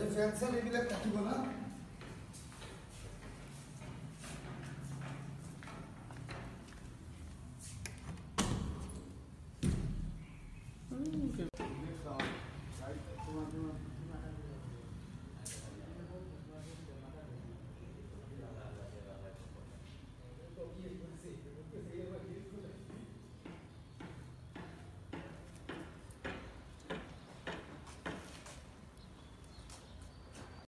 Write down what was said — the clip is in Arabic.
الانفعال سلبي بيقول لك Thank you.